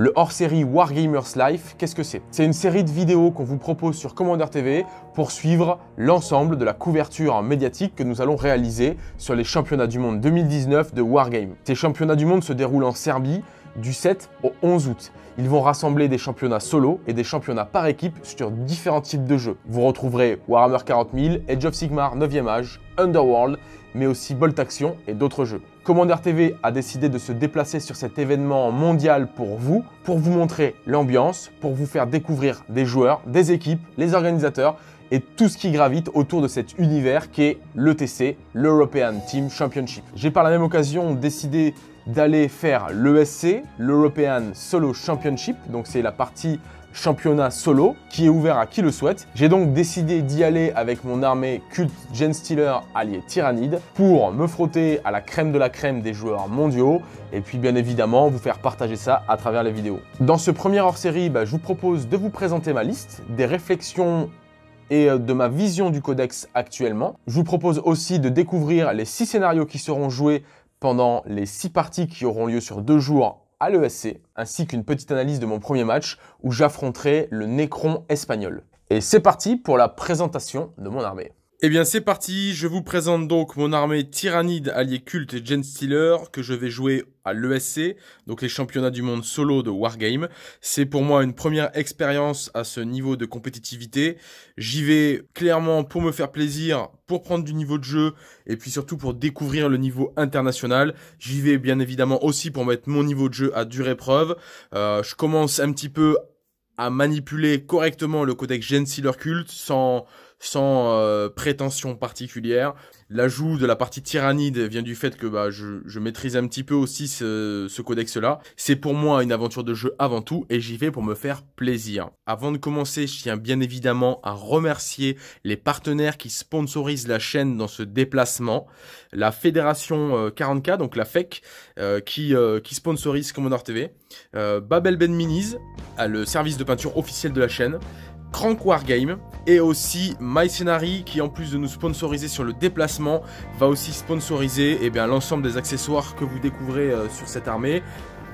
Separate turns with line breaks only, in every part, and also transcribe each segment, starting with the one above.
Le hors-série Wargamers Life, qu'est-ce que c'est? C'est une série de vidéos qu'on vous propose sur Commander TV pour suivre l'ensemble de la couverture médiatique que nous allons réaliser sur les championnats du monde 2019 de Wargame. Ces championnats du monde se déroulent en Serbie du 7 au 11 août. Ils vont rassembler des championnats solo et des championnats par équipe sur différents types de jeux. Vous retrouverez Warhammer 40 000, Age of Sigmar 9e âge, Underworld, mais aussi Bolt Action et d'autres jeux. Commander TV a décidé de se déplacer sur cet événement mondial pour vous, pour vous montrer l'ambiance, pour vous faire découvrir des joueurs, des équipes, les organisateurs et tout ce qui gravite autour de cet univers qui est l'ETC, l'European Team Championship. J'ai par la même occasion décidé d'aller faire l'ESC, l'European Solo Championship, donc c'est la partie championnat solo qui est ouvert à qui le souhaite. J'ai donc décidé d'y aller avec mon armée culte Gen Stealer allié Tyrannide pour me frotter à la crème de la crème des joueurs mondiaux et puis bien évidemment vous faire partager ça à travers les vidéos. Dans ce premier hors-série, bah, je vous propose de vous présenter ma liste, des réflexions et euh, de ma vision du codex actuellement. Je vous propose aussi de découvrir les six scénarios qui seront joués pendant les six parties qui auront lieu sur deux jours à l'ESC, ainsi qu'une petite analyse de mon premier match où j'affronterai le Necron espagnol. Et c'est parti pour la présentation de mon armée.
Eh bien c'est parti, je vous présente donc mon armée Tyrannide allié culte Gen Stealer que je vais jouer à l'ESC, donc les championnats du monde solo de Wargame. C'est pour moi une première expérience à ce niveau de compétitivité. J'y vais clairement pour me faire plaisir, pour prendre du niveau de jeu et puis surtout pour découvrir le niveau international. J'y vais bien évidemment aussi pour mettre mon niveau de jeu à dure épreuve. Euh, je commence un petit peu à manipuler correctement le codex Gen Stealer Cult sans sans euh, prétention particulière. L'ajout de la partie tyrannide vient du fait que bah, je, je maîtrise un petit peu aussi ce, codex-là. C'est pour moi une aventure de jeu avant tout et j'y vais pour me faire plaisir. Avant de commencer, je tiens bien évidemment à remercier les partenaires qui sponsorisent la chaîne dans ce déplacement. La Fédération 40K, euh, donc la FEC, euh, qui, qui sponsorise Commodore TV. Babel Ben Minis, le service de peinture officiel de la chaîne. Crank Wargame et aussi MyScenary qui en plus de nous sponsoriser sur le déplacement va aussi sponsoriser eh l'ensemble des accessoires que vous découvrez euh, sur cette armée.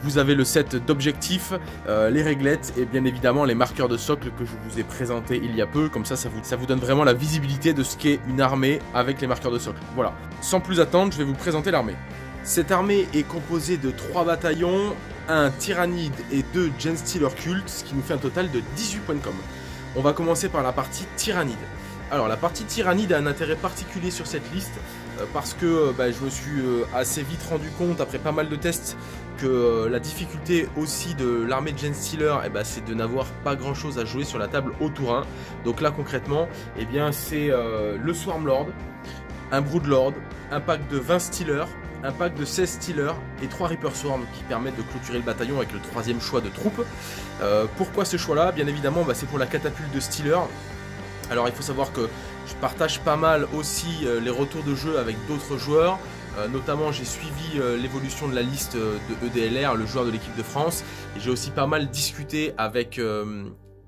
Vous avez le set d'objectifs, euh, les réglettes et bien évidemment les marqueurs de socle que je vous ai présenté il y a peu. Comme ça, ça vous, ça vous donne vraiment la visibilité de ce qu'est une armée avec les marqueurs de socle. Voilà. Sans plus attendre, je vais vous présenter l'armée. Cette armée est composée de 3 bataillons, un tyrannide et 2 Gen Stealer Cult, ce qui nous fait un total de 18 points de com. On va commencer par la partie tyrannide. Alors la partie tyrannide a un intérêt particulier sur cette liste euh, parce que euh, bah, je me suis euh, assez vite rendu compte après pas mal de tests que la difficulté aussi de l'armée de Gen Stealer eh ben, c'est de n'avoir pas grand chose à jouer sur la table au tour 1. Donc là concrètement eh bien c'est le Swarm Lord, un Brood Lord, un pack de 20 Stealers, un pack de 16 Stealers et 3 Reaper Swarm qui permettent de clôturer le bataillon avec le troisième choix de troupes. Euh, pourquoi ce choix là Bien évidemment bah, c'est pour la catapulte de Stealer. Alors il faut savoir que je partage pas mal aussi euh, les retours de jeu avec d'autres joueurs. Euh, notamment j'ai suivi l'évolution de la liste de EDLR, le joueur de l'équipe de France. J'ai aussi pas mal discuté avec,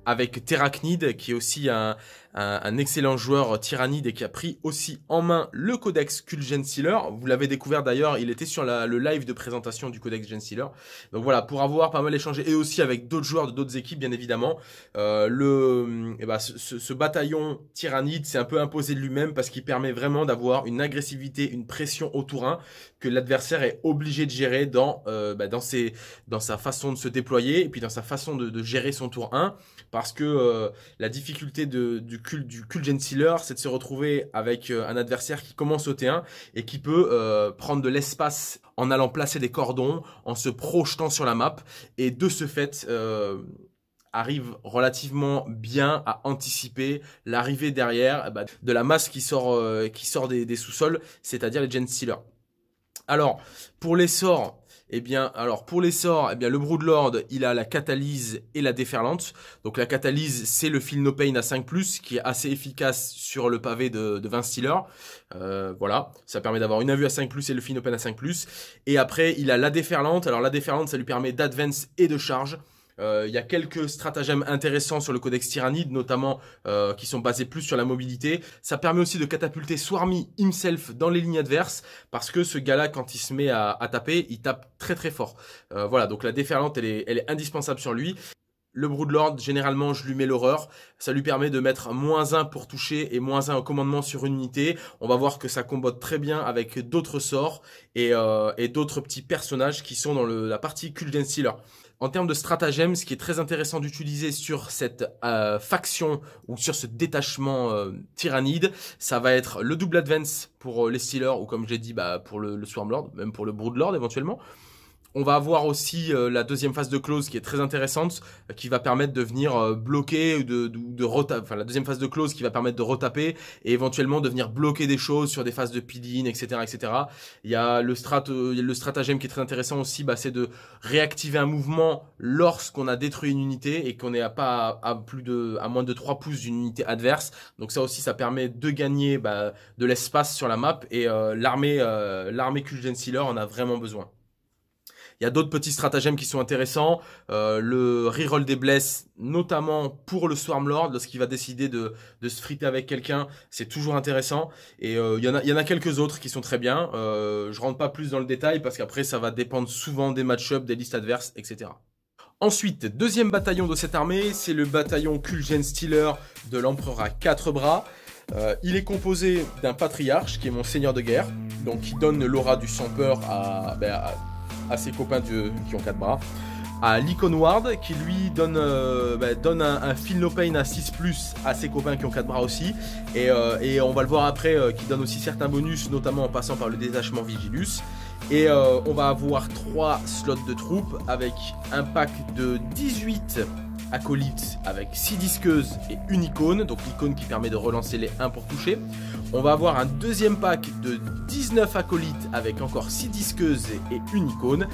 avec Terracnid qui est aussi un, un, excellent joueur tyrannide et qui a pris aussi en main le codex Cult Sealer. Vous l'avez découvert d'ailleurs, il était sur le live de présentation du codex Gen Sealer. Donc voilà, pour avoir pas mal échangé et aussi avec d'autres joueurs de d'autres équipes bien évidemment. Euh, le, eh ben, ce, ce, bataillon tyrannide s'est un peu imposé de lui-même parce qu'il permet vraiment d'avoir une agressivité, une pression au tour 1 que l'adversaire est obligé de gérer dans, euh, bah, dans, ses, dans sa façon de se déployer et puis dans sa façon de, de gérer son tour 1 parce que euh, la difficulté de, du du cult Sealer, c'est de se retrouver avec euh, un adversaire qui commence au T1 et qui peut euh, prendre de l'espace en allant placer des cordons, en se projetant sur la map et de ce fait euh, arrive relativement bien à anticiper l'arrivée derrière eh ben, de la masse qui sort qui sort des, des sous-sols, c'est-à-dire les Gen Stealers. Alors, pour les sorts, eh bien, alors pour les sorts, eh bien le Broodlord, il a la catalyse et la déferlante. Donc la catalyse, c'est le Feel No Pain à 5+, qui est assez efficace sur le pavé de, de 20 Steelers. Euh, voilà, ça permet d'avoir une vue à 5+, et le Feel No Pain à 5+. Et après, il a la déferlante. Alors la déferlante, ça lui permet d'advance et de charge. Euh, il y a quelques stratagèmes intéressants sur le codex Tyrannide, notamment euh, qui sont basés plus sur la mobilité. Ça permet aussi de catapulter Swarmy himself dans les lignes adverses, parce que ce gars-là, quand il se met à, taper, il tape très très fort. Euh, voilà, donc la déferlante, elle est, elle est indispensable sur lui. Le Broodlord, généralement, je lui mets l'horreur. Ça lui permet de mettre moins 1 pour toucher et moins 1 au commandement sur une unité. On va voir que ça combote très bien avec d'autres sorts et, d'autres petits personnages qui sont dans la partie Cult Stealer. En termes de stratagème, ce qui est très intéressant d'utiliser sur cette euh, faction ou sur ce détachement euh, tyrannide, ça va être le double advance pour euh, les Stealers ou comme j'ai dit, bah, pour le, le Swarmlord, même pour le Broodlord éventuellement. On va avoir aussi euh, la deuxième phase de close qui est très intéressante, euh, qui va permettre de venir euh, bloquer de, de, de retaper, enfin la deuxième phase de close qui va permettre de retaper et éventuellement de venir bloquer des choses sur des phases de peel etc., etc. Il y a le strat, le stratagème qui est très intéressant aussi, bah, c'est de réactiver un mouvement lorsqu'on a détruit une unité et qu'on est à pas à, plus de à moins de 3 pouces d'une unité adverse. Donc ça aussi, ça permet de gagner bah, de l'espace sur la map et euh, l'armée euh, l'armée en a vraiment besoin. Il y a d'autres petits stratagèmes qui sont intéressants. Euh, le reroll des blesses, notamment pour le Swarmlord, lorsqu'il va décider de, de se friter avec quelqu'un, c'est toujours intéressant. Et euh, il, y en a, il y en a quelques autres qui sont très bien. Euh, je rentre pas plus dans le détail parce qu'après ça va dépendre souvent des match-ups, des listes adverses, etc. Ensuite, deuxième bataillon de cette armée, c'est le bataillon Kulgen Stealer de l'Empereur à quatre bras. Euh, il est composé d'un patriarche qui est mon seigneur de guerre, donc qui donne l'aura du sans peur à, ben, à à ses copains qui ont 4 bras. À l'Icon Ward qui lui donne, un, un No Pain à 6 à ses copains qui ont 4 bras aussi. Et, euh, et on va le voir après euh, qui donne aussi certains bonus, notamment en passant par le détachement Vigilus. Et euh, on va avoir 3 slots de troupes avec un pack de 18 acolytes avec 6 disqueuses et une icône, donc l'icône qui permet de relancer les 1 pour toucher. On va avoir un deuxième pack de 19 acolytes avec encore 6 disqueuses et une icône.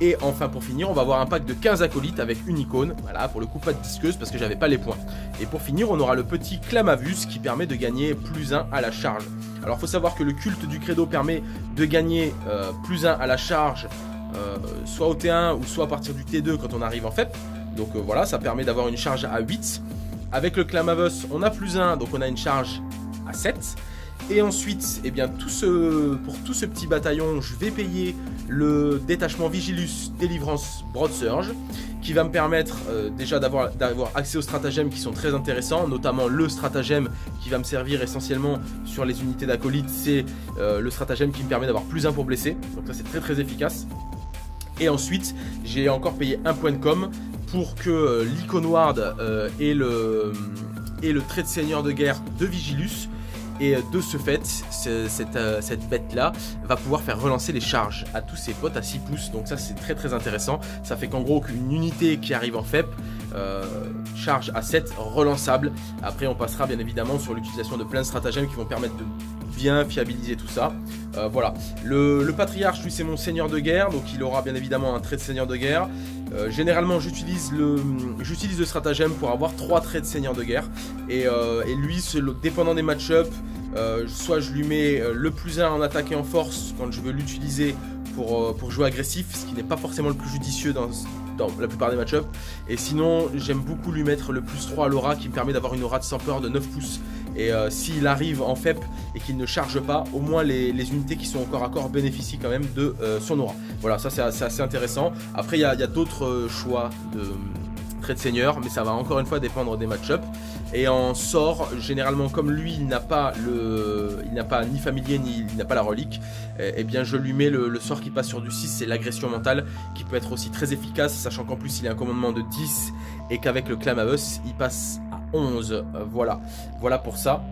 Et enfin pour finir, on va avoir un pack de 15 acolytes avec une icône. Voilà, pour le coup pas de disqueuse parce que j'avais pas les points. Et pour finir, on aura le petit Clamavus qui permet de gagner plus 1 à la charge. Alors faut savoir que le culte du credo permet de gagner euh, plus 1 à la charge euh, soit au T1 ou soit à partir du T2 quand on arrive en FEP. Donc euh, voilà, ça permet d'avoir une charge à 8. Avec le Clamavus, on a plus 1, donc on a une charge à 7. Et ensuite, eh bien, pour tout ce petit bataillon, je vais payer le détachement Vigilus Délivrance Broad Surge, qui va me permettre euh, déjà d'avoir accès aux stratagèmes qui sont très intéressants, notamment le stratagème qui va me servir essentiellement sur les unités d'acolytes, c'est euh, le stratagème qui me permet d'avoir plus 1 pour blesser, donc ça c'est très très efficace. Et ensuite, j'ai encore payé un point de com pour que euh, l'Iconward euh, et, le, et le trait de seigneur de guerre de Vigilus et de ce fait, cette, euh, bête-là va pouvoir faire relancer les charges à tous ses potes à 6 pouces. Donc ça, c'est très très intéressant. Ça fait qu'en gros, qu'une unité qui arrive en FEP, euh, charge à 7 relançable. Après, on passera bien évidemment sur l'utilisation de plein de stratagèmes qui vont permettre de bien fiabiliser tout ça. Euh, voilà. Le, patriarche, lui, c'est mon seigneur de guerre, donc il aura bien évidemment un trait de seigneur de guerre. Euh, généralement, j'utilise le, stratagème pour avoir trois traits de seigneur de guerre. Et, euh, lui, le, dépendant des match-up, euh, soit je lui mets le plus 1 en attaque et en force quand je veux l'utiliser pour, pour jouer agressif, ce qui n'est pas forcément le plus judicieux dans, la plupart des match-up. Et sinon, j'aime beaucoup lui mettre le plus 3 à l'aura qui me permet d'avoir une aura de 100 peur de 9 pouces. Et euh, s'il arrive en FEP et qu'il ne charge pas, au moins les, unités qui sont encore à corps bénéficient quand même de euh, son aura. Voilà, ça c'est assez intéressant. Après, il y a, d'autres euh, choix de trait de seigneur, mais ça va encore une fois dépendre des match-up. Et en sort, généralement comme lui, il n'a pas le, il n'a pas ni familier ni il n'a pas la relique, eh, eh bien je lui mets le, sort qui passe sur du 6, c'est l'agression mentale, qui peut être aussi très efficace, sachant qu'en plus il a un commandement de 10 et qu'avec le Clamavus, il passe 11. Euh, voilà, voilà pour ça.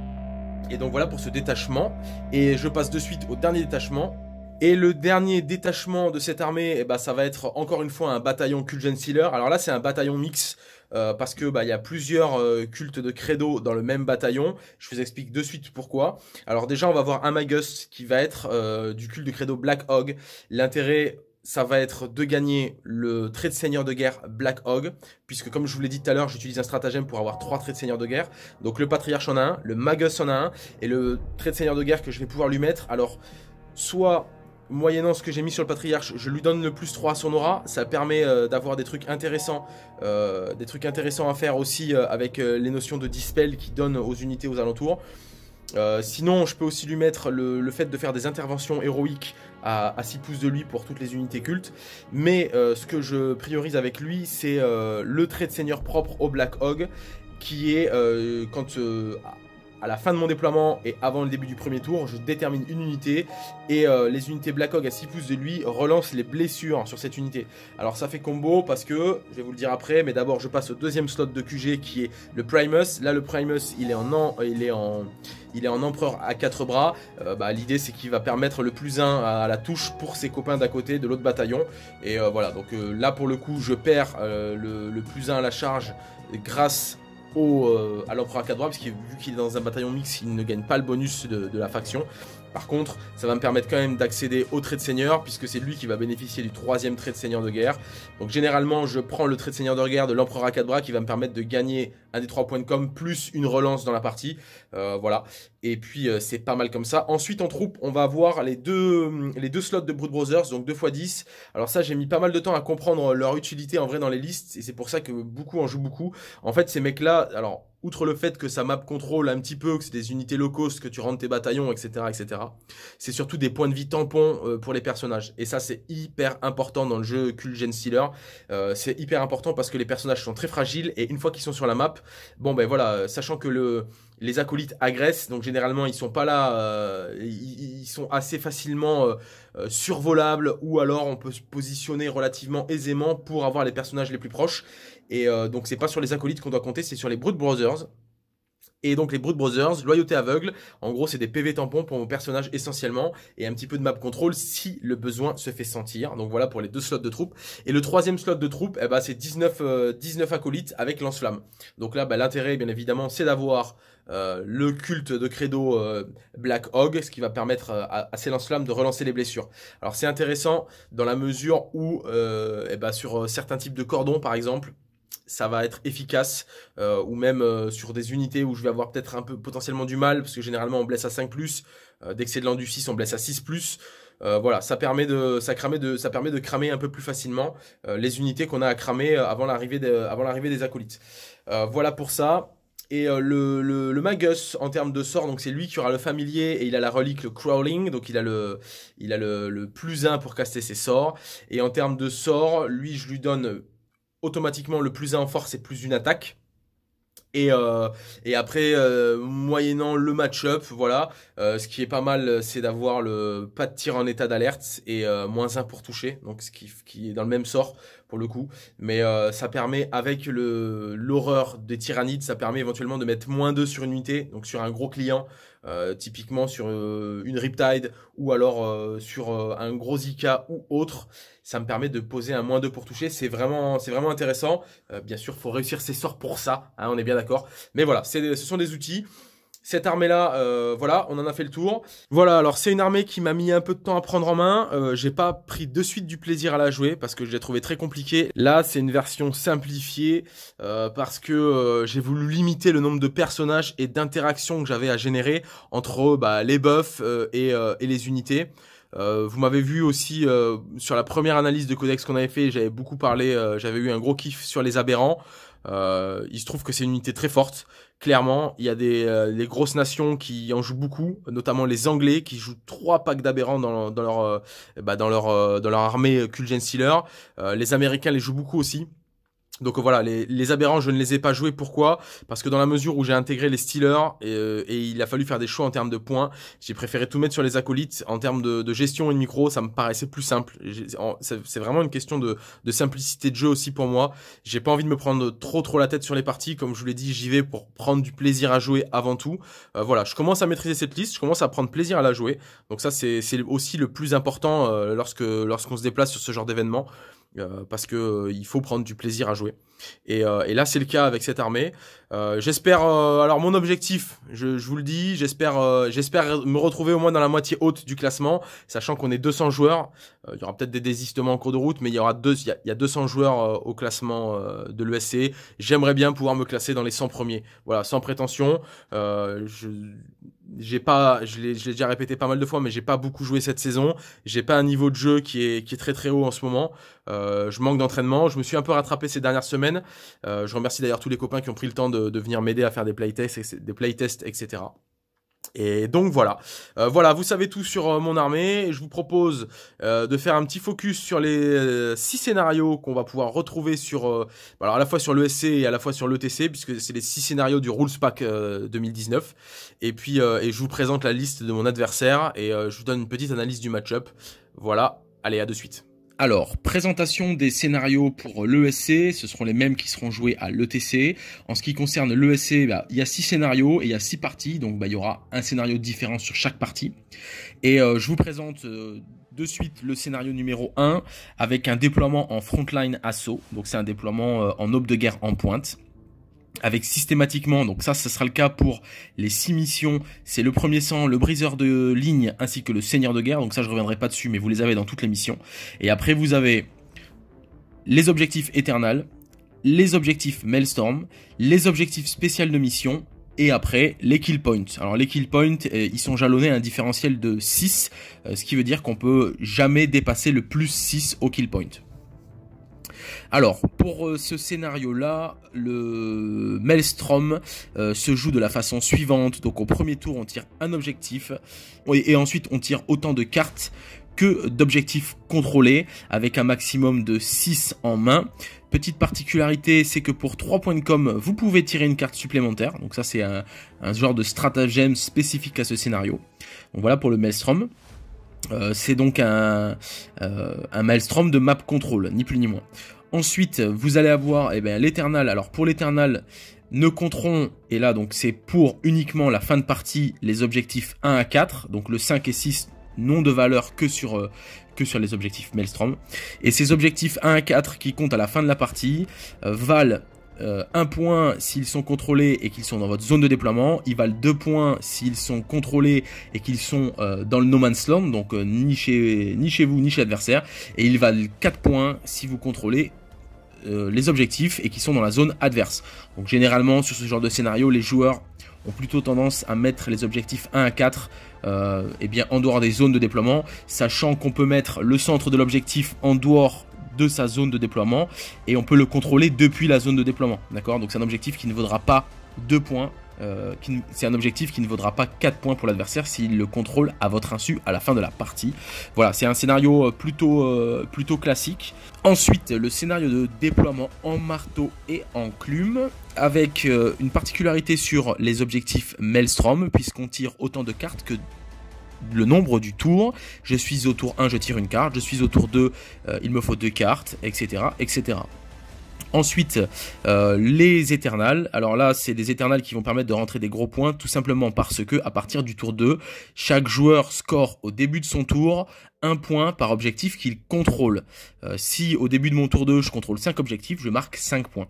Et donc voilà pour ce détachement. Et je passe de suite au dernier détachement et le dernier détachement de cette armée, eh ben, ça va être encore une fois un bataillon Kulgen Sealer. Alors là, c'est un bataillon mix euh, parce que bah il y a plusieurs euh, cultes de credo dans le même bataillon. Je vous explique de suite pourquoi. Alors déjà, on va voir un Magus qui va être du culte de credo Black Hog. L'intérêt ça va être de gagner le trait de seigneur de guerre Black Hog, puisque comme je vous l'ai dit tout à l'heure, j'utilise un stratagème pour avoir trois traits de seigneur de guerre. Donc le patriarche en a un, le magus en a un, et le trait de seigneur de guerre que je vais pouvoir lui mettre, alors soit moyennant ce que j'ai mis sur le patriarche, je lui donne le plus 3 à son aura. Ça permet euh, d'avoir des trucs intéressants, euh, des trucs intéressants à faire aussi euh, avec les notions de dispel qui donnent aux unités aux alentours. sinon, je peux aussi lui mettre le, fait de faire des interventions héroïques à, 6 pouces de lui pour toutes les unités cultes. Mais ce que je priorise avec lui, c'est le trait de seigneur propre au Black Hog, qui est quand à la fin de mon déploiement et avant le début du premier tour, je détermine une unité et euh, les unités Black Hog à 6 pouces de lui relancent les blessures sur cette unité. Alors ça fait combo parce que, je vais vous le dire après, mais d'abord je passe au deuxième slot de QG qui est le Primus. Là le Primus il est en, il est en, il est en empereur à 4 bras. Euh, bah, L'idée c'est qu'il va permettre le plus 1 à, la touche pour ses copains d'à côté de l'autre bataillon. Et euh, voilà, donc là pour le coup je perds le, le plus 1 à la charge grâce euh, à l'empereur à parce que vu qu'il est dans un bataillon mix, il ne gagne pas le bonus de, la faction. Par contre, ça va me permettre quand même d'accéder au trait de seigneur, puisque c'est lui qui va bénéficier du troisième trait de seigneur de guerre. Donc généralement, je prends le trait de seigneur de guerre de l'empereur à 4 bras, qui va me permettre de gagner un des trois points de com, plus une relance dans la partie. Euh, voilà. Et puis, euh, c'est pas mal comme ça. Ensuite, en troupe, on va avoir les deux, les deux slots de Brood Brothers, donc 2 x 10. Alors ça, j'ai mis pas mal de temps à comprendre leur utilité en vrai dans les listes, et c'est pour ça que beaucoup en jouent beaucoup. En fait, ces mecs-là, alors outre le fait que ça map contrôle un petit peu, que c'est des unités low cost, que tu rentres tes bataillons, etc., etc., c'est surtout des points de vie tampons euh, pour les personnages. Et ça, c'est hyper important dans le jeu Cult Gen Stealer. Euh, c'est hyper important parce que les personnages sont très fragiles et une fois qu'ils sont sur la map, bon ben voilà, euh, sachant que le les acolytes agressent, donc généralement ils sont pas là, ils, sont assez facilement survolables ou alors on peut se positionner relativement aisément pour avoir les personnages les plus proches. Et euh, donc c'est pas sur les acolytes qu'on doit compter, c'est sur les Brood Brothers. Et donc les Brood Brothers, loyauté aveugle, en gros c'est des PV tampons pour vos personnages essentiellement, et un petit peu de map control si le besoin se fait sentir. Donc voilà pour les deux slots de troupes. Et le troisième slot de troupes, eh ben, c'est 19, 19 euh, acolytes avec lance-flamme. Donc là, bah, l'intérêt bien évidemment c'est d'avoir euh, le culte de credo Black Hog, ce qui va permettre à, ces lance-flammes de relancer les blessures. Alors c'est intéressant dans la mesure où eh ben, sur certains types de cordons par exemple, ça va être efficace euh, ou même euh, sur des unités où je vais avoir peut-être un peu potentiellement du mal parce que généralement on blesse à 5 plus euh, dès que c'est de l'endu 6 on blesse à 6 plus. Voilà ça permet de cramer un peu plus facilement les unités qu'on a à cramer avant l'arrivée des acolytes. Voilà pour ça. Et le, Magus en termes de sort, donc c'est lui qui aura le familier et il a la relique le crawling, donc il a le il le plus 1 pour caster ses sorts. Et en termes de sort, lui je lui donne automatiquement le plus 1 en force et plus une attaque. Et, euh, et après, euh, moyennant le match-up, voilà, euh, ce qui est pas mal, c'est d'avoir le pas de tir en état d'alerte et moins 1 pour toucher, donc ce qui, qui, est dans le même sort pour le coup. Mais ça permet, avec l'horreur des tyrannides, ça permet éventuellement de mettre moins 2 sur une unité, donc sur un gros client, typiquement sur une Riptide ou alors sur un gros Zika ou autre ça me permet de poser un moins 2 pour toucher. C'est vraiment, c'est vraiment intéressant. Euh, bien sûr, faut réussir ses sorts pour ça. Hein, on est bien d'accord. Mais voilà, ce sont des outils. Cette armée-là, euh, voilà, on en a fait le tour. Voilà, alors c'est une armée qui m'a mis un peu de temps à prendre en main. Euh, j'ai pas pris de suite du plaisir à la jouer parce que je l'ai trouvé très compliqué. Là, c'est une version simplifiée parce que j'ai voulu limiter le nombre de personnages et d'interactions que j'avais à générer entre bah, les buffs et, les unités. Euh, vous m'avez vu aussi euh, sur la première analyse de codex qu'on avait fait, j'avais beaucoup parlé, euh, j'avais eu un gros kiff sur les aberrants. il se trouve que c'est une unité très forte. Clairement, il y a des les grosses nations qui en jouent beaucoup, notamment les Anglais qui jouent trois packs d'aberrants dans, leur bah, dans leur dans leur armée Kulgen Stealer. les Américains les jouent beaucoup aussi. Donc voilà, les, les, aberrants, je ne les ai pas joués. Pourquoi? Parce que dans la mesure où j'ai intégré les Steelers et, euh, et, il a fallu faire des choix en termes de points, j'ai préféré tout mettre sur les acolytes. En termes de, de, gestion et de micro, ça me paraissait plus simple. C'est vraiment une question de, de, simplicité de jeu aussi pour moi. J'ai pas envie de me prendre trop trop la tête sur les parties. Comme je vous l'ai dit, j'y vais pour prendre du plaisir à jouer avant tout. Euh, voilà, je commence à maîtriser cette liste, je commence à prendre plaisir à la jouer. Donc ça, c'est aussi le plus important euh, lorsque lorsqu'on se déplace sur ce genre d'événement. Euh, parce que euh, il faut prendre du plaisir à jouer. Et, euh, et là, c'est le cas avec cette armée. j'espère. alors, mon objectif, je, je vous le dis, j'espère, j'espère me retrouver au moins dans la moitié haute du classement, sachant qu'on est 200 joueurs. il y aura peut-être des désistements en cours de route, mais il y aura deux, il y a, 200 joueurs au classement de l'ESC. J'aimerais bien pouvoir me classer dans les 100 premiers. Voilà, sans prétention. je j'ai pas, je l'ai déjà répété pas mal de fois, mais j'ai pas beaucoup joué cette saison. J'ai pas un niveau de jeu qui est, qui est très très haut en ce moment. Euh, je manque d'entraînement. Je me suis un peu rattrapé ces dernières semaines. Euh, je remercie d'ailleurs tous les copains qui ont pris le temps de, de venir m'aider à faire des playtests, des playtests, etc. Et donc voilà, euh, voilà, vous savez tout sur euh, mon armée. Je vous propose euh, de faire un petit focus sur les six scénarios qu'on va pouvoir retrouver sur, alors à la fois sur l'ESC et à la fois sur l'ETC, puisque c'est les six scénarios du Rules Pack 2019. Et puis, et je vous présente la liste de mon adversaire et je vous donne une petite analyse du match-up. Voilà, allez à de suite.
Alors, présentation des scénarios pour l'ESC, ce seront les mêmes qui seront joués à l'ETC. En ce qui concerne l'ESC, bah, il y a six scénarios et il y a six parties, donc bah, il y aura un scénario différent sur chaque partie. Et euh, je vous présente euh, de suite le scénario numéro 1 avec un déploiement en frontline assaut, donc c'est un déploiement euh, en aube de guerre en pointe avec systématiquement, donc ça, ce sera le cas pour les six missions, c'est le premier sang, le briseur de ligne, ainsi que le seigneur de guerre, donc ça je reviendrai pas dessus, mais vous les avez dans toutes les missions. Et après vous avez les objectifs éternels, les objectifs Maelstrom, les objectifs spéciaux de mission, et après les kill points. Alors les kill points, euh, ils sont jalonnés à un différentiel de 6, euh, ce qui veut dire qu'on peut jamais dépasser le plus 6 au kill point. Alors, pour euh, ce scénario-là, le Maelstrom euh, se joue de la façon suivante. Donc au premier tour, on tire un objectif et, ensuite on tire autant de cartes que d'objectifs contrôlés avec un maximum de 6 en main. Petite particularité, c'est que pour 3 points de com, vous pouvez tirer une carte supplémentaire. Donc ça, c'est un, genre de stratagème spécifique à ce scénario. Donc voilà pour le Maelstrom. Euh, c'est donc un, un Maelstrom de map control, ni plus ni moins. Ensuite, vous allez avoir eh ben, l'éternal. Alors pour l'éternal, ne compteront, et là donc c'est pour uniquement la fin de partie, les objectifs 1 à 4. Donc le 5 et 6 n'ont de valeur que sur, euh, que sur les objectifs Maelstrom. Et ces objectifs 1 à 4 qui comptent à la fin de la partie euh, valent euh, un point s'ils sont contrôlés et qu'ils sont dans votre zone de déploiement. Ils valent deux points s'ils sont contrôlés et qu'ils sont dans le no man's land, donc ni, chez, ni chez vous ni chez l'adversaire. Et ils valent 4 points si vous contrôlez euh, les objectifs et qui sont dans la zone adverse. Donc généralement sur ce genre de scénario, les joueurs ont plutôt tendance à mettre les objectifs 1 à 4 euh, eh bien, en dehors des zones de déploiement, sachant qu'on peut mettre le centre de l'objectif en dehors de sa zone de déploiement et on peut le contrôler depuis la zone de déploiement. D'accord? Donc c'est un objectif qui ne vaudra pas 2 points euh, c'est un objectif qui ne vaudra pas 4 points pour l'adversaire s'il le contrôle à votre insu à la fin de la partie. Voilà, c'est un scénario euh, plutôt, euh, plutôt classique. Ensuite, le scénario de déploiement en marteau et en clume, avec une particularité sur les objectifs Maelstrom, puisqu'on tire autant de cartes que le nombre du tour. Je suis au tour 1, je tire une carte. Je suis au tour 2, il me faut deux cartes, etc. etc. Ensuite, euh, les éternals. Alors là, c'est des éternals qui vont permettre de rentrer des gros points, tout simplement parce que à partir du tour 2, chaque joueur score au début de son tour un point par objectif qu'il contrôle. Euh, si au début de mon tour 2, je contrôle 5 objectifs, je marque 5 points.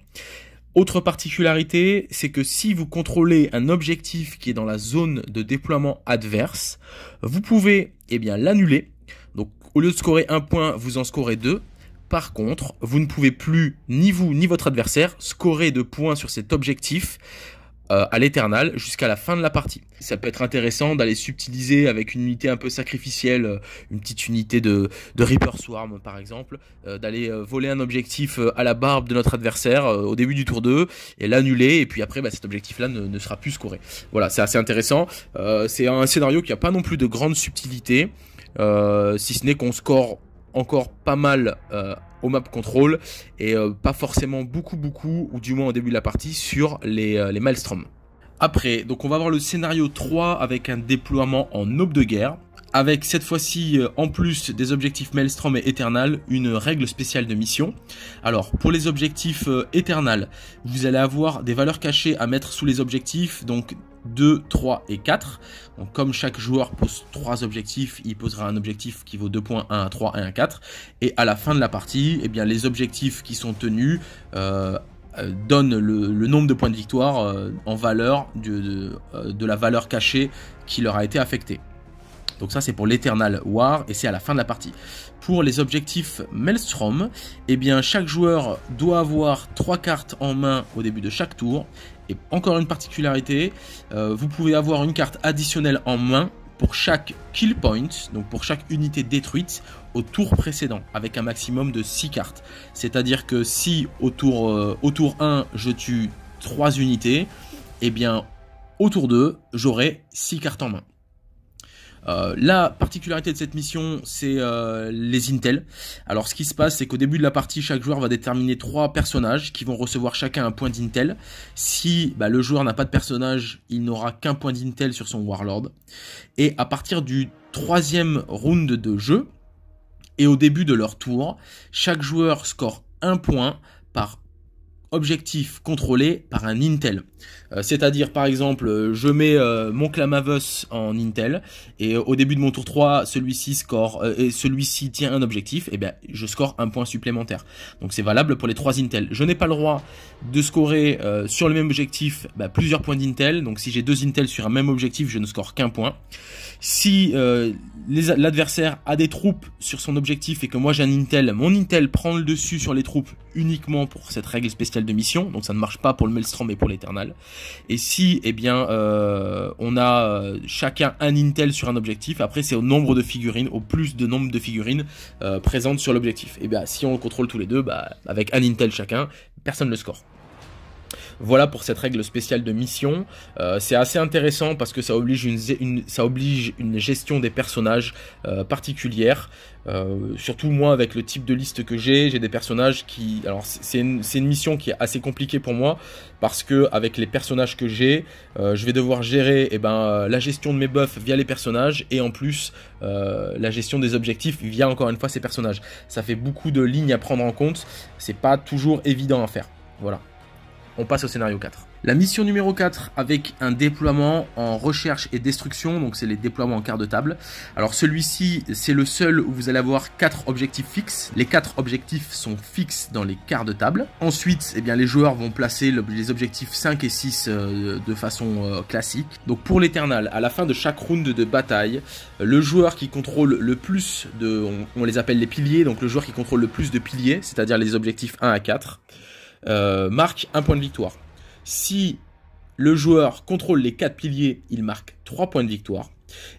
Autre particularité, c'est que si vous contrôlez un objectif qui est dans la zone de déploiement adverse, vous pouvez eh l'annuler. Donc au lieu de scorer un point, vous en scorez deux. Par contre, vous ne pouvez plus, ni vous ni votre adversaire, scorer de points sur cet objectif euh, à l'éternel jusqu'à la fin de la partie. Ça peut être intéressant d'aller subtiliser avec une unité un peu sacrificielle, euh, une petite unité de, Reaper Swarm par exemple, euh, d'aller voler un objectif à la barbe de notre adversaire au début du tour 2 et l'annuler et puis après bah, cet objectif là ne, sera plus scoré. Voilà, c'est assez intéressant. c'est un scénario qui a pas non plus de grande subtilité, si ce n'est qu'on score encore pas mal au map control et euh, pas forcément beaucoup beaucoup ou du moins au début de la partie sur les, euh, les Maelstrom. Après, donc on va avoir le scénario 3 avec un déploiement en aube de guerre avec cette fois-ci en plus des objectifs Maelstrom et Eternal, une règle spéciale de mission. Alors pour les objectifs Eternal, vous allez avoir des valeurs cachées à mettre sous les objectifs, donc 2, 3 et 4. Donc comme chaque joueur pose 3 objectifs, il posera un objectif qui vaut 2 points, 1 à 3, 1 à 4. Et à la fin de la partie, eh bien, les objectifs qui sont tenus euh, euh, donnent le, nombre de points de victoire euh, en valeur de, de, la valeur cachée qui leur a été affectée. Donc ça c'est pour l'Eternal War et c'est à la fin de la partie. Pour les objectifs Maelstrom, eh chaque joueur doit avoir 3 cartes en main au début de chaque tour Et encore une particularité, euh, vous pouvez avoir une carte additionnelle en main pour chaque kill point, donc pour chaque unité détruite au tour précédent, avec un maximum de 6 cartes. C'est-à-dire que si au tour, euh, au tour 1, je tue 3 unités, et eh bien au tour 2, j'aurai 6 cartes en main. Euh, la particularité de cette mission, c'est euh, les intels. Alors ce qui se passe, c'est qu'au début de la partie, chaque joueur va déterminer trois personnages qui vont recevoir chacun un point d'intel. Si bah, le joueur n'a pas de personnage, il n'aura qu'un point d'intel sur son warlord. Et à partir du troisième round de jeu, et au début de leur tour, chaque joueur score un point par objectif contrôlé par un Intel. Euh, c'est-à-dire par exemple, euh, je mets euh, mon Clamavus en Intel et au début de mon tour 3, celui-ci score celui-ci tient un objectif, et bien je score un point supplémentaire. Donc c'est valable pour les trois Intel. Je n'ai pas le droit de scorer sur le même objectif bah, plusieurs points d'Intel. Donc si j'ai deux Intel sur un même objectif, je ne score qu'un point. Si l'adversaire a des troupes sur son objectif et que moi j'ai un Intel, mon Intel prend le dessus sur les troupes uniquement pour cette règle spéciale de mission. Donc ça ne marche pas pour le Maelstrom et pour l'Eternal. Et si, eh bien, euh, on a euh, chacun un Intel sur un objectif, après c'est au nombre de figurines, au plus de nombre de figurines euh, présentes sur l'objectif. Et eh bien, si on le contrôle tous les deux, bah, avec un Intel chacun, personne ne le score. Voilà pour cette règle spéciale de mission. Euh, c'est assez intéressant parce que ça oblige une, ça oblige une gestion des personnages euh, particulière. Euh, surtout moi avec le type de liste que j'ai, j'ai des personnages qui... Alors c'est une, une, mission qui est assez compliquée pour moi parce que avec les personnages que j'ai, je vais devoir gérer eh ben, la gestion de mes buffs via les personnages et en plus la gestion des objectifs via encore une fois ces personnages. Ça fait beaucoup de lignes à prendre en compte, c'est pas toujours évident à faire. Voilà on passe au scénario 4. La mission numéro 4 avec un déploiement en recherche et destruction, donc c'est les déploiements en quart de table. Alors celui-ci, c'est le seul où vous allez avoir 4 objectifs fixes. Les 4 objectifs sont fixes dans les quarts de table. Ensuite, eh bien, les joueurs vont placer les objectifs 5 et 6 euh, de façon euh, classique. Donc pour l'éternal, à la fin de chaque round de bataille, le joueur qui contrôle le plus de... On, on les appelle les piliers, donc le joueur qui contrôle le plus de piliers, c'est-à-dire les objectifs 1 à 4, euh, marque un point de victoire. Si le joueur contrôle les quatre piliers, il marque 3 points de victoire.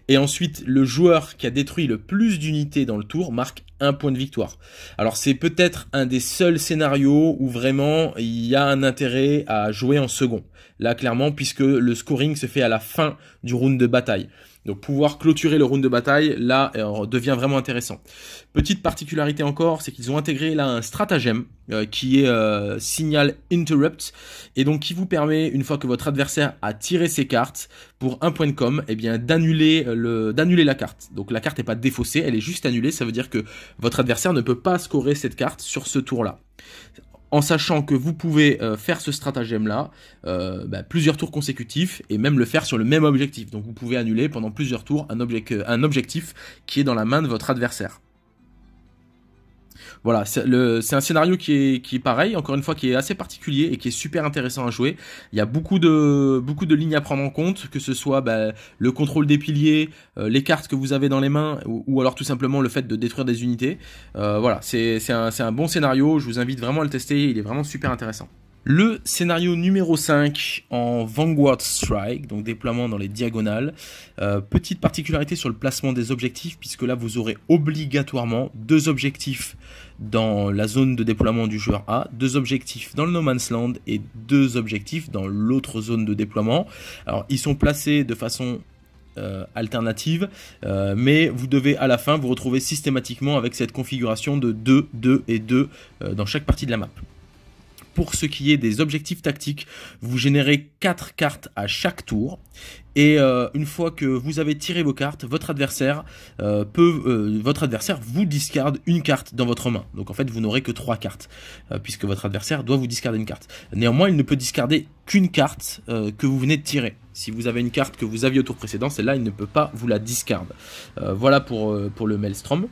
Et ensuite, le joueur qui a détruit le plus d'unités dans le tour marque un point de victoire. Alors c'est peut-être un des seuls scénarios où vraiment il y a un intérêt à jouer en second. Là clairement puisque le scoring se fait à la fin du round de bataille. Donc pouvoir clôturer le round de bataille, là, euh, devient vraiment intéressant. Petite particularité encore, c'est qu'ils ont intégré là un stratagème euh, qui est euh, signal interrupt et donc qui vous permet, une fois que votre adversaire a tiré ses cartes, pour un point de com, eh d'annuler le d'annuler la carte. Donc la carte n'est pas défaussée, elle est juste annulée. Ça veut dire que votre adversaire ne peut pas scorer cette carte sur ce tour-là en sachant que vous pouvez euh, faire ce stratagème-là euh, bah, plusieurs tours consécutifs et même le faire sur le même objectif. Donc vous pouvez annuler pendant plusieurs tours un, un objectif qui est dans la main de votre adversaire. Voilà, c'est un scénario qui est, qui est pareil, encore une fois, qui est assez particulier et qui est super intéressant à jouer. Il y a beaucoup de, beaucoup de lignes à prendre en compte, que ce soit bah, le contrôle des piliers, euh, les cartes que vous avez dans les mains, ou, alors tout simplement le fait de détruire des unités. Euh, voilà, c'est un, un bon scénario, je vous invite vraiment à le tester, il est vraiment super intéressant. Le scénario numéro 5 en Vanguard Strike, donc déploiement dans les diagonales. Euh, petite particularité sur le placement des objectifs, puisque là vous aurez obligatoirement deux objectifs dans la zone de déploiement du joueur A, deux objectifs dans le No Man's Land et deux objectifs dans l'autre zone de déploiement. Alors ils sont placés de façon euh, alternative, euh, mais vous devez à la fin vous retrouver systématiquement avec cette configuration de 2, 2 et 2 dans chaque partie de la map pour ce qui est des objectifs tactiques, vous générez 4 cartes à chaque tour. Et euh, une fois que vous avez tiré vos cartes, votre adversaire euh, euh, votre adversaire vous discarde une carte dans votre main. Donc en fait, vous n'aurez que 3 cartes, puisque votre adversaire doit vous discarder une carte. Néanmoins, il ne peut discarder qu'une carte que vous venez de tirer. Si vous avez une carte que vous aviez au tour précédent, celle-là, il ne peut pas vous la discard. voilà pour, pour le Maelstrom.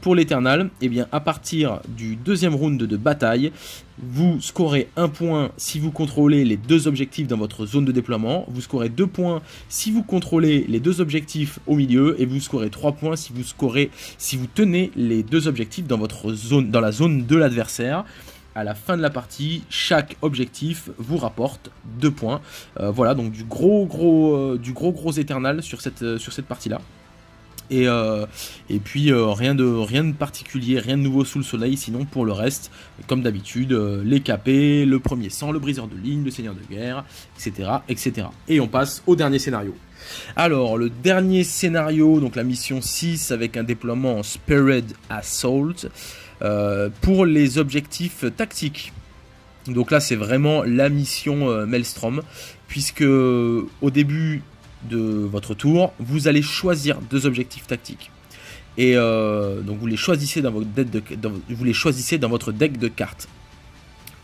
pour l'Eternal, eh bien, à partir du deuxième round de bataille, vous scorez un point si vous contrôlez les deux objectifs dans votre zone de déploiement. Vous scorez deux points si vous contrôlez les deux objectifs au milieu et vous scorez trois points si vous scorez si vous tenez les deux objectifs dans votre zone dans la zone de l'adversaire. À la fin de la partie, chaque objectif vous rapporte 2 points. Euh, voilà, donc du gros gros euh, du gros gros éternal sur cette, sur cette partie-là. Et, puis rien, de, rien de particulier, rien de nouveau sous le soleil, sinon pour le reste, comme d'habitude, les capés, le premier sang, le briseur de ligne, le seigneur de guerre, etc., etc. Et on passe au dernier scénario. Alors, le dernier scénario, donc la mission 6 avec un déploiement en Spirit Assault euh, pour les objectifs tactiques. Donc là, c'est vraiment la mission euh, Maelstrom, puisque au début de votre tour, vous allez choisir deux objectifs tactiques. Et euh, donc vous les choisissez dans votre deck de, vous les choisissez dans votre deck de cartes.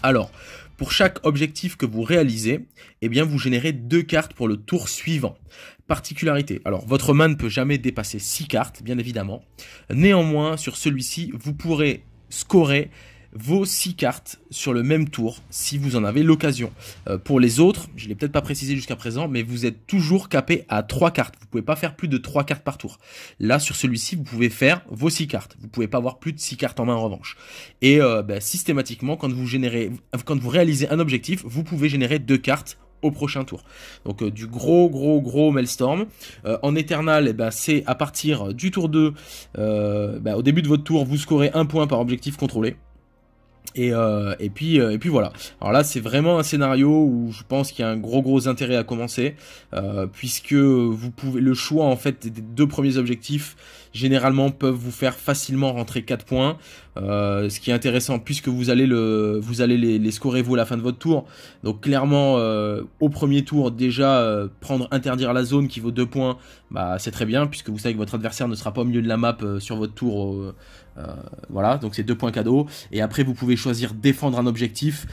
Alors, pour chaque objectif que vous réalisez, eh bien vous générez deux cartes pour le tour suivant. Particularité. Alors, votre main ne peut jamais dépasser 6 cartes, bien évidemment. Néanmoins, sur celui-ci, vous pourrez scorer vos 6 cartes sur le même tour si vous en avez l'occasion. Euh, pour les autres, je ne l'ai peut-être pas précisé jusqu'à présent, mais vous êtes toujours capé à 3 cartes. Vous pouvez pas faire plus de 3 cartes par tour. Là, sur celui-ci, vous pouvez faire vos 6 cartes. Vous pouvez pas avoir plus de 6 cartes en main en revanche. Et euh, bah, systématiquement, quand vous réalisez un objectif, vous pouvez générer 2 cartes au prochain tour. Donc euh, du gros gros gros Maelstrom. en Eternal, eh ben, c'est à partir du tour 2, bah, au début de votre tour, vous scorez un point par objectif contrôlé. Et, euh, et, puis, euh, et puis voilà. Alors là, c'est vraiment un scénario où je pense qu'il y a un gros gros intérêt à commencer, euh, puisque vous pouvez le choix en fait des deux premiers objectifs généralement peuvent vous faire facilement rentrer 4 points. Euh, ce qui est intéressant puisque vous allez le vous allez les, scorer vous à la fin de votre tour. Donc clairement euh, au premier tour déjà euh, prendre interdire la zone qui vaut 2 points, bah c'est très bien puisque vous savez que votre adversaire ne sera pas au milieu de la map sur votre tour. voilà, donc c'est 2 points cadeaux. Et après vous pouvez choisir défendre un objectif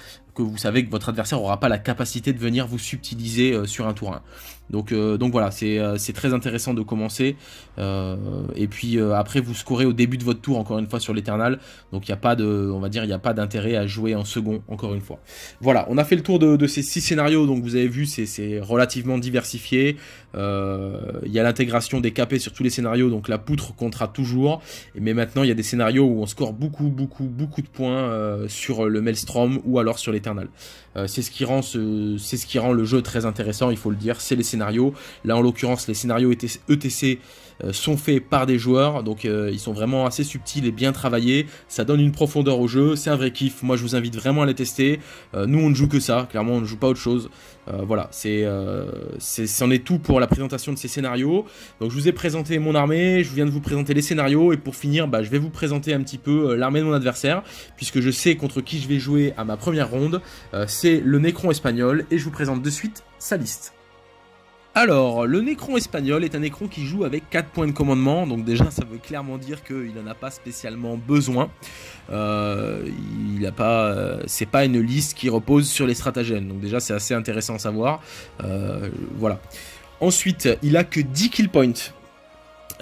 que vous savez que votre adversaire aura pas la capacité de venir vous subtiliser sur un tour 1. Donc, euh, donc voilà, euh, c'est très intéressant de commencer. Euh, et puis après, vous scorez au début de votre tour, encore une fois, sur l'éternal. Donc il n'y a pas de, on va dire, il a pas d'intérêt à jouer en second, encore une fois. Voilà, on a fait le tour de, ces six scénarios. Donc vous avez vu, c'est relativement diversifié. Il y a l'intégration des KP sur tous les scénarios, donc la poutre comptera toujours. Mais maintenant, il y a des scénarios où on score beaucoup, beaucoup, beaucoup de points sur le Maelstrom ou alors sur l'éternal. C'est ce qui rend ce, c'est ce qui rend le jeu très intéressant, il faut le dire. C'est les scénarios Là, en l'occurrence, les scénarios ETC euh, sont faits par des joueurs, donc euh, ils sont vraiment assez subtils et bien travaillés. Ça donne une profondeur au jeu, c'est un vrai kiff. Moi, je vous invite vraiment à les tester. Euh, nous, on ne joue que ça, clairement, on ne joue pas autre chose. voilà, c'est, c'en est tout pour la présentation de ces scénarios. Donc, je vous ai présenté mon armée, je viens de vous présenter les scénarios, et pour finir, bah, je vais vous présenter un petit peu l'armée de mon adversaire, puisque je sais contre qui je vais jouer à ma première ronde. c'est le Necron espagnol, et je vous présente de suite sa liste. Alors, le Necron espagnol est un Necron qui joue avec 4 points de commandement, donc déjà ça veut clairement dire qu'il n'en a pas spécialement besoin. Euh, il a pas, euh, c'est pas une liste qui repose sur les stratagènes, donc déjà c'est assez intéressant à savoir. Euh, voilà. Ensuite, il a que 10 kill points.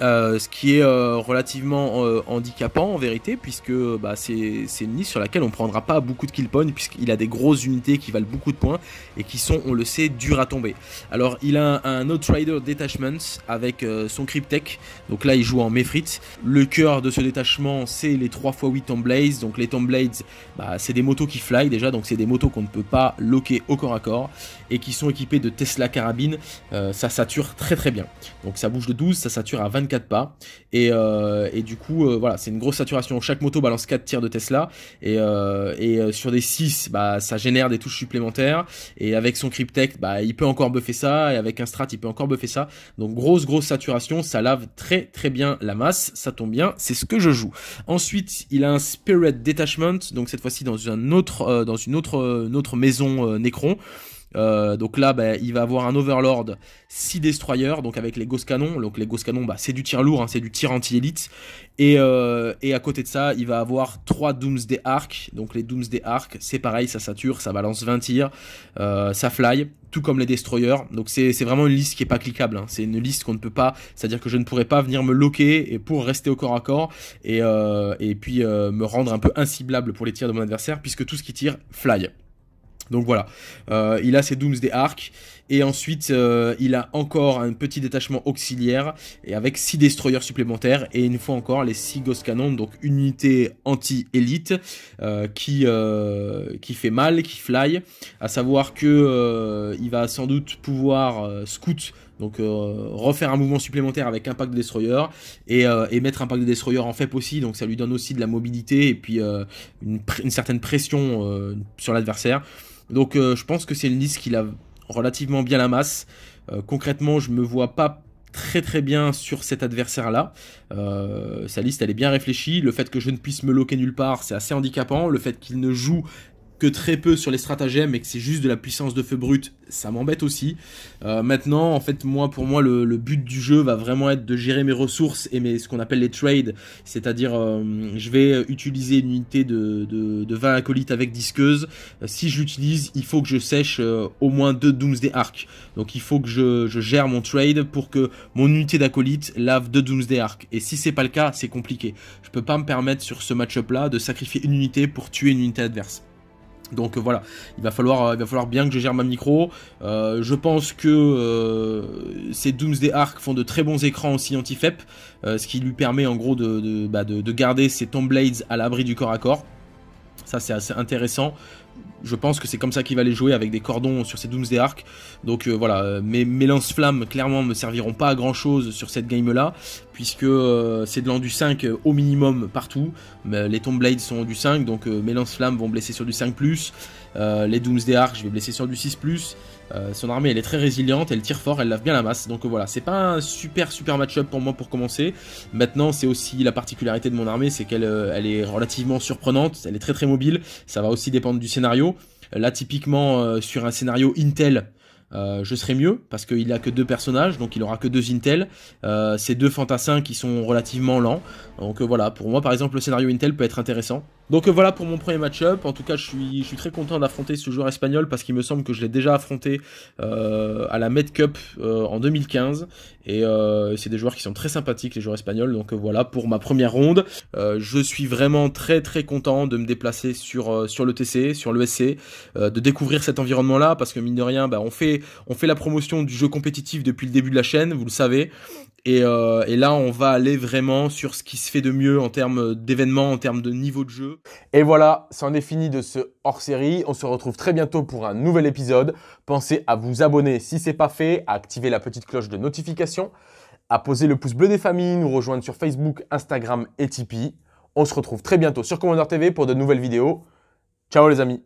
Euh, ce qui est euh, relativement euh, handicapant en vérité, puisque bah, c'est une liste sur laquelle on prendra pas beaucoup de kill points, puisqu'il a des grosses unités qui valent beaucoup de points et qui sont, on le sait, dures à tomber. Alors il a un, Outrider Detachment avec son Cryptek, donc là il joue en Mefrit. Le cœur de ce détachement, c'est les 3x8 Tomblades, donc les Tomblades, bah, c'est des motos qui fly déjà, donc c'est des motos qu'on ne peut pas loquer au corps à corps et qui sont équipés de Tesla carabine, ça sature très très bien. Donc ça bouge de 12, ça sature à 24 4 pas. Et, euh, et du coup, euh, voilà, c'est une grosse saturation. Chaque moto balance 4 tirs de Tesla. Et, euh, et sur des 6, bah, ça génère des touches supplémentaires. Et avec son Cryptek, bah, il peut encore buffer ça. Et avec un Strat, il peut encore buffer ça. Donc grosse, grosse saturation. Ça lave très, très bien la masse. Ça tombe bien. C'est ce que je joue. Ensuite, il a un Spirit Detachment. Donc cette fois-ci dans un autre, dans une autre, une autre maison Necron. Euh, donc là, bah, il va avoir un Overlord 6 destroyers, donc avec les Ghost Canons. Donc les Ghost Canons, bah, c'est du tir lourd, hein, c'est du tir anti-élite. Et, euh, et, à côté de ça, il va avoir 3 Doomsday Arc. Donc les Doomsday Arc, c'est pareil, ça sature, ça balance 20 tirs, euh, ça fly, tout comme les Destroyers. Donc c'est vraiment une liste qui est pas cliquable. Hein. C'est une liste qu'on ne peut pas, c'est-à-dire que je ne pourrais pas venir me loquer et pour rester au corps à corps et, et puis me rendre un peu inciblable pour les tirs de mon adversaire, puisque tout ce qui tire fly. Donc voilà, euh, il a ses Doomsday Arc et ensuite euh, il a encore un petit détachement auxiliaire et avec 6 destroyers supplémentaires et une fois encore les 6 Ghost Cannon, donc une unité anti-élite euh, qui, fait mal, qui fly, à savoir que il va sans doute pouvoir scout donc refaire un mouvement supplémentaire avec un pack de destroyer et, et, mettre un pack de destroyer en FEP aussi, donc ça lui donne aussi de la mobilité et puis une, certaine pression sur l'adversaire. Donc euh, je pense que c'est une liste qui a relativement bien la masse. Euh, concrètement, je me vois pas très très bien sur cet adversaire là. Euh, sa liste elle est bien réfléchie. Le fait que je ne puisse me loquer nulle part, c'est assez handicapant. Le fait qu'il ne joue que très peu sur les stratagèmes et que c'est juste de la puissance de feu brut, ça m'embête aussi. Euh, maintenant, en fait, moi, pour moi, le, but du jeu va vraiment être de gérer mes ressources et ce qu'on appelle les trades, c'est-à-dire euh, je vais utiliser une unité de, de, 20 acolytes avec disqueuse. Euh, si je l'utilise, il faut que je sèche au moins deux Doomsday Arc. Donc il faut que je, je gère mon trade pour que mon unité d'acolyte lave deux Doomsday Arc. Et si c'est pas le cas, c'est compliqué. Je peux pas me permettre sur ce match-up là de sacrifier une unité pour tuer une unité adverse. Donc euh, voilà, il va falloir, euh, il va falloir bien que je gère ma micro. Euh, je pense que ces Doomsday Arc font de très bons écrans aussi anti-FEP, ce qui lui permet en gros de, bah, de, de garder ses Tomb Blades à l'abri du corps à corps. Ça c'est assez intéressant je pense que c'est comme ça qu'il va les jouer avec des cordons sur ces Doomsday Arc. Donc euh, voilà, euh, mes, mes lance-flammes clairement me serviront pas à grand chose sur cette game là, puisque euh, c'est de l'an du 5 au minimum partout. Mais les Tomb Blades sont du 5, donc mes lance-flammes vont blesser sur du 5+. les Doomsday Arc, je vais blesser sur du 6+. Euh, son armée elle est très résiliente, elle tire fort, elle lave bien la masse. Donc voilà, c'est pas un super super match-up pour moi pour commencer. Maintenant, c'est aussi la particularité de mon armée, c'est qu'elle euh, elle est relativement surprenante, elle est très très mobile. Ça va aussi dépendre du scénario. Là, typiquement, euh, sur un scénario Intel, je serai mieux parce qu'il a que deux personnages, donc il aura que deux Intel. Euh, c'est deux fantassins qui sont relativement lents. Donc voilà, pour moi par exemple le scénario Intel peut être intéressant. Donc euh, voilà pour mon premier match-up. En tout cas, je suis, très content d'affronter ce joueur espagnol parce qu'il me semble que je l'ai déjà affronté euh, à la Med Cup euh, en 2015. Et c'est des joueurs qui sont très sympathiques, les joueurs espagnols. Donc voilà pour ma première ronde. je suis vraiment très très content de me déplacer sur sur le TC, sur l'ESC, de découvrir cet environnement-là parce que mine de rien, bah, on fait on fait la promotion du jeu compétitif depuis le début de la chaîne, vous le savez. Euh, et, là, on va aller vraiment sur ce qui se fait de mieux en termes d'événements, en termes de niveau de jeu.
Et voilà, c'en est fini de ce hors-série. On se retrouve très bientôt pour un nouvel épisode. Pensez à vous abonner si ce n'est pas fait, à activer la petite cloche de notification, à poser le pouce bleu des familles, nous rejoindre sur Facebook, Instagram et Tipeee. On se retrouve très bientôt sur Commander TV pour de nouvelles vidéos. Ciao les amis